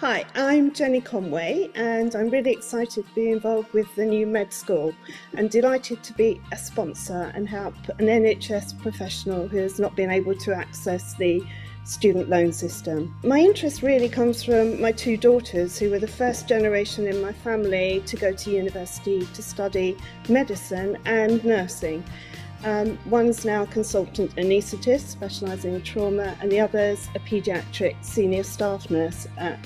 Hi, I'm Jenny Conway, and I'm really excited to be involved with the new med school and delighted to be a sponsor and help an NHS professional who has not been able to access the student loan system. My interest really comes from my two daughters, who were the first generation in my family to go to university to study medicine and nursing. Um, one's now a consultant anaesthetist specialising in trauma, and the other's a paediatric senior staff nurse at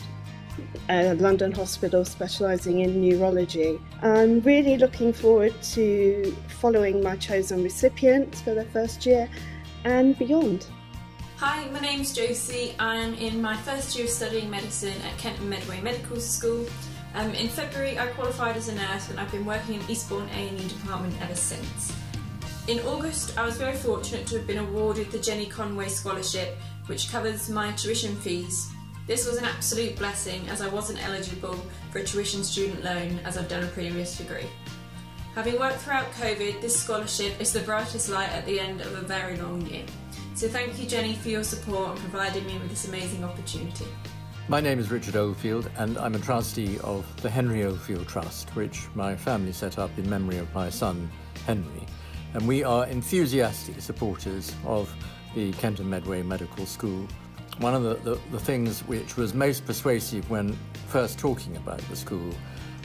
a London hospital specialising in neurology. I'm really looking forward to following my chosen recipients for their first year and beyond. Hi, my name's Josie. I'm in my first year of studying medicine at Kent and Medway Medical School. Um, in February I qualified as a nurse and I've been working in Eastbourne A&E department ever since. In August I was very fortunate to have been awarded the Jenny Conway Scholarship which covers my tuition fees this was an absolute blessing as I wasn't eligible for a tuition student loan as I've done a previous degree. Having worked throughout COVID, this scholarship is the brightest light at the end of a very long year. So thank you Jenny for your support and providing me with this amazing opportunity. My name is Richard Oldfield and I'm a trustee of the Henry Oldfield Trust, which my family set up in memory of my son Henry. And we are enthusiastic supporters of the Kent and Medway Medical School one of the, the, the, things which was most persuasive when first talking about the school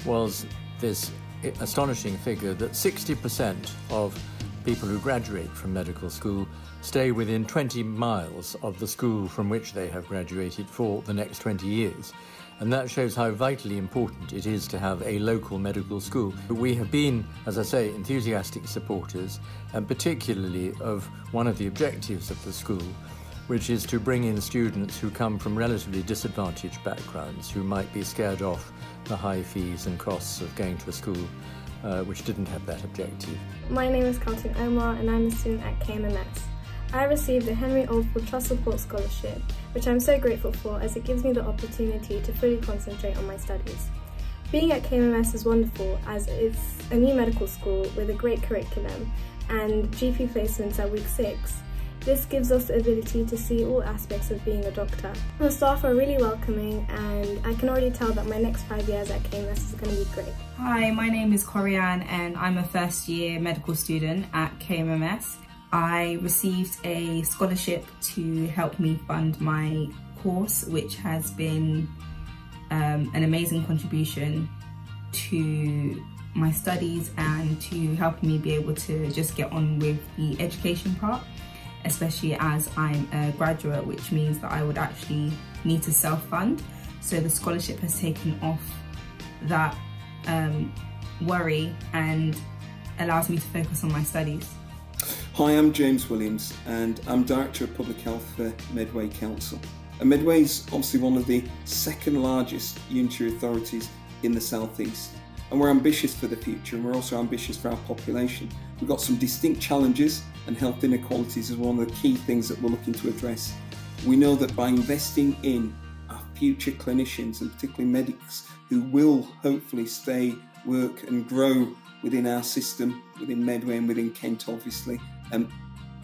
was this astonishing figure that 60% of people who graduate from medical school stay within 20 miles of the school from which they have graduated for the next 20 years. And that shows how vitally important it is to have a local medical school. We have been, as I say, enthusiastic supporters, and particularly of one of the objectives of the school, which is to bring in students who come from relatively disadvantaged backgrounds, who might be scared off the high fees and costs of going to a school uh, which didn't have that objective. My name is Carlton Omar and I'm a student at KMMS. I received the Henry Oldfield Trust Support Scholarship, which I'm so grateful for as it gives me the opportunity to fully concentrate on my studies. Being at KMMS is wonderful as it's a new medical school with a great curriculum and GP placements at week 6 this gives us the ability to see all aspects of being a doctor. The staff are really welcoming and I can already tell that my next five years at KMS is going to be great. Hi, my name is Corianne and I'm a first year medical student at KMMS. I received a scholarship to help me fund my course, which has been um, an amazing contribution to my studies and to helping me be able to just get on with the education part especially as I'm a graduate, which means that I would actually need to self-fund. So the scholarship has taken off that um, worry and allows me to focus on my studies. Hi, I'm James Williams and I'm Director of Public Health for Medway Council. And Medway is obviously one of the second largest unitary authorities in the South East and we're ambitious for the future and we're also ambitious for our population. We've got some distinct challenges and health inequalities is one of the key things that we're looking to address. We know that by investing in our future clinicians and particularly medics who will hopefully stay, work and grow within our system, within Medway and within Kent obviously, um,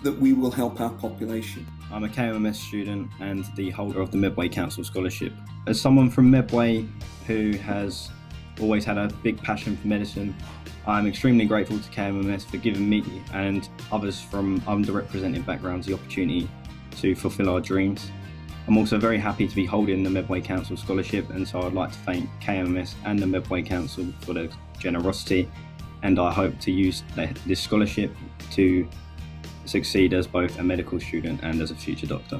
that we will help our population. I'm a KMMS student and the holder of the Medway Council Scholarship. As someone from Medway who has always had a big passion for medicine. I'm extremely grateful to KMMS for giving me and others from underrepresented backgrounds the opportunity to fulfil our dreams. I'm also very happy to be holding the Medway Council Scholarship and so I'd like to thank KMMS and the Medway Council for their generosity and I hope to use this scholarship to succeed as both a medical student and as a future doctor.